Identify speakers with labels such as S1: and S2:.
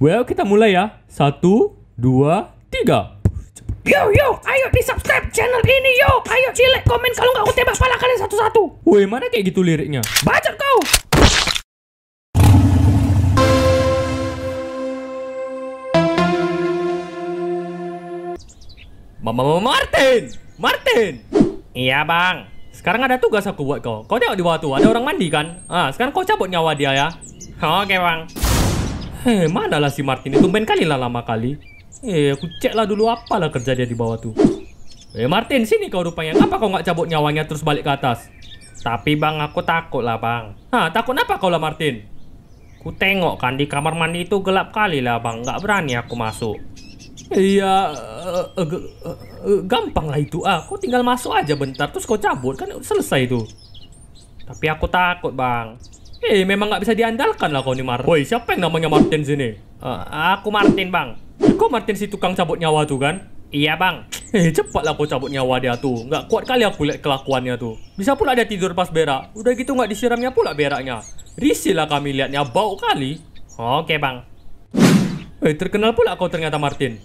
S1: Well, kita mulai ya. Satu, dua, tiga.
S2: Yo yo, ayo di subscribe channel ini yo. Ayo cilek komen kalau nggak aku tembak pala kalian satu-satu.
S1: Woi, mana kayak gitu liriknya?
S2: Bacot kau.
S1: Mama Mama Martin! Martin!
S2: Iya bang.
S1: Sekarang ada tugas aku buat kau. Kau tengok di bawah tuh, ada orang mandi kan? Ah, sekarang kau cabut nyawa dia ya.
S2: Oke bang.
S1: Hei, manalah si Martin itu main kali lah lama kali. Eh, aku cek lah dulu apalah kerja dia di bawah tuh. Eh, Martin, sini kau rupanya. Apa kau nggak cabut nyawanya terus balik ke atas?
S2: Tapi bang aku takut lah bang.
S1: Hah, takut apa kau lah Martin?
S2: Ku tengok kan di kamar mandi itu gelap kali lah bang. Nggak berani aku masuk.
S1: Iya, uh, uh, uh, uh, gampang lah itu. Ah, kau tinggal masuk aja bentar, terus kau cabut kan selesai itu.
S2: Tapi aku takut bang.
S1: Eh, memang nggak bisa diandalkan lah kau nih Martin. Woi, siapa yang namanya Martin sini?
S2: Uh, aku Martin bang.
S1: Kau Martin si tukang cabut nyawa tuh kan?
S2: Iya bang.
S1: Eh, cepatlah kau cabut nyawa dia tuh. Nggak kuat kali aku lihat kelakuannya tuh. Bisa pula dia tidur pas berak. Udah gitu nggak disiramnya pula beraknya. Risih lah kami lihatnya bau kali.
S2: Oke bang.
S1: Eh, terkenal pula kau ternyata Martin.